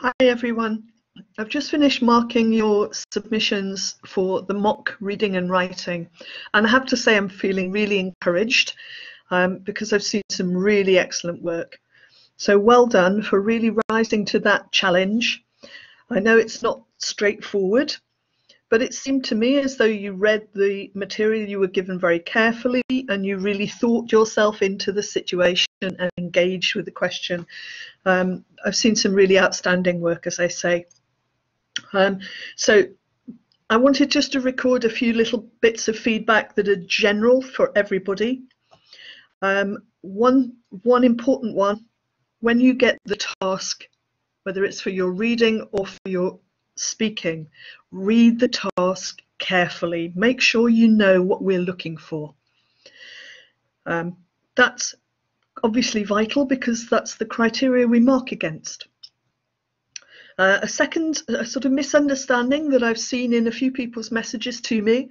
Hi everyone. I've just finished marking your submissions for the mock reading and writing and I have to say I'm feeling really encouraged um, because I've seen some really excellent work. So well done for really rising to that challenge. I know it's not straightforward but it seemed to me as though you read the material you were given very carefully and you really thought yourself into the situation and engaged with the question. Um, I've seen some really outstanding work, as I say. Um, so I wanted just to record a few little bits of feedback that are general for everybody. Um, one, one important one, when you get the task, whether it's for your reading or for your speaking, read the task carefully. Make sure you know what we're looking for. Um, that's obviously vital because that's the criteria we mark against. Uh, a second a sort of misunderstanding that I've seen in a few people's messages to me,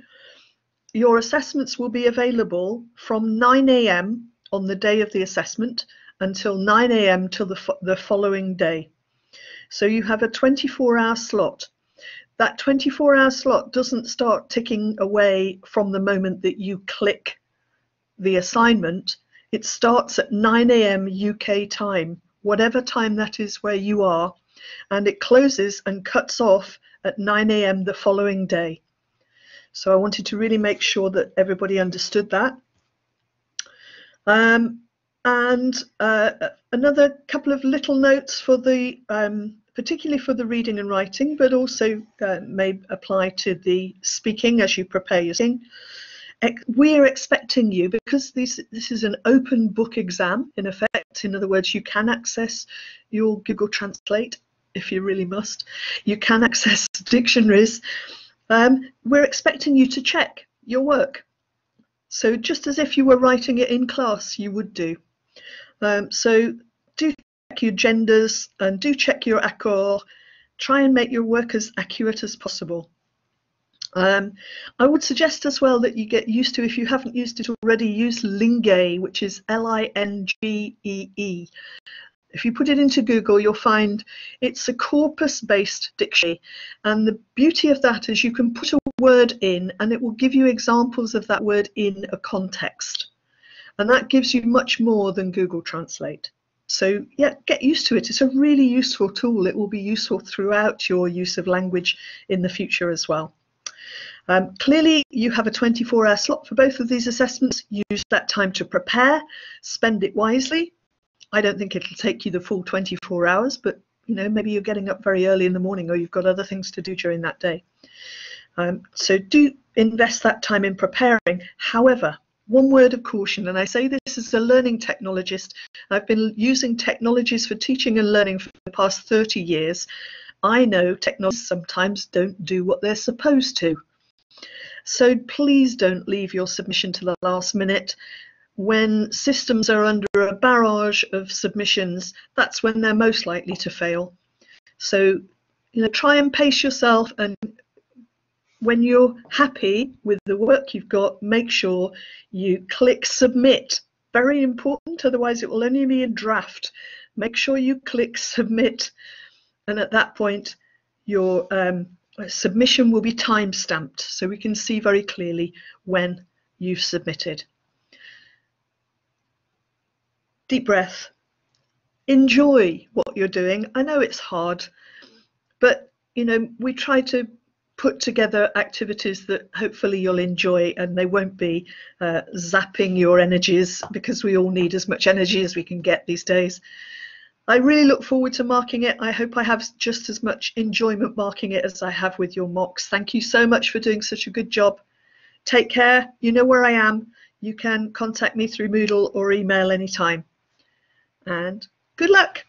your assessments will be available from 9 a.m. on the day of the assessment until 9 a.m. till the, fo the following day. So you have a 24 hour slot. That 24 hour slot doesn't start ticking away from the moment that you click the assignment. It starts at 9 a.m. UK time, whatever time that is where you are, and it closes and cuts off at 9 a.m. the following day. So I wanted to really make sure that everybody understood that. Um, and uh, another couple of little notes for the, um, particularly for the reading and writing, but also uh, may apply to the speaking as you prepare your thing. We're expecting you, because this, this is an open book exam in effect, in other words, you can access your Google Translate if you really must. You can access dictionaries. Um, we're expecting you to check your work. So just as if you were writing it in class, you would do. Um, so do check your genders and do check your accord. Try and make your work as accurate as possible. Um, I would suggest as well that you get used to, if you haven't used it already, use Linguee, which is L-I-N-G-E-E. If you put it into Google, you'll find it's a corpus-based dictionary. And the beauty of that is you can put a word in and it will give you examples of that word in a context. And that gives you much more than Google Translate. So yeah, get used to it. It's a really useful tool. It will be useful throughout your use of language in the future as well. Um, clearly, you have a 24 hour slot for both of these assessments. Use that time to prepare, spend it wisely. I don't think it'll take you the full 24 hours, but you know, maybe you're getting up very early in the morning or you've got other things to do during that day. Um, so do invest that time in preparing. However, one word of caution, and I say this as a learning technologist, I've been using technologies for teaching and learning for the past 30 years. I know technologies sometimes don't do what they're supposed to. So please don't leave your submission to the last minute. When systems are under a barrage of submissions, that's when they're most likely to fail. So, you know, try and pace yourself and when you're happy with the work you've got, make sure you click submit. Very important, otherwise it will only be a draft. Make sure you click submit. And at that point, your um, submission will be time stamped so we can see very clearly when you've submitted. Deep breath. Enjoy what you're doing. I know it's hard, but you know, we try to put together activities that hopefully you'll enjoy and they won't be uh, zapping your energies because we all need as much energy as we can get these days. I really look forward to marking it. I hope I have just as much enjoyment marking it as I have with your mocks. Thank you so much for doing such a good job. Take care. You know where I am. You can contact me through Moodle or email anytime. And good luck.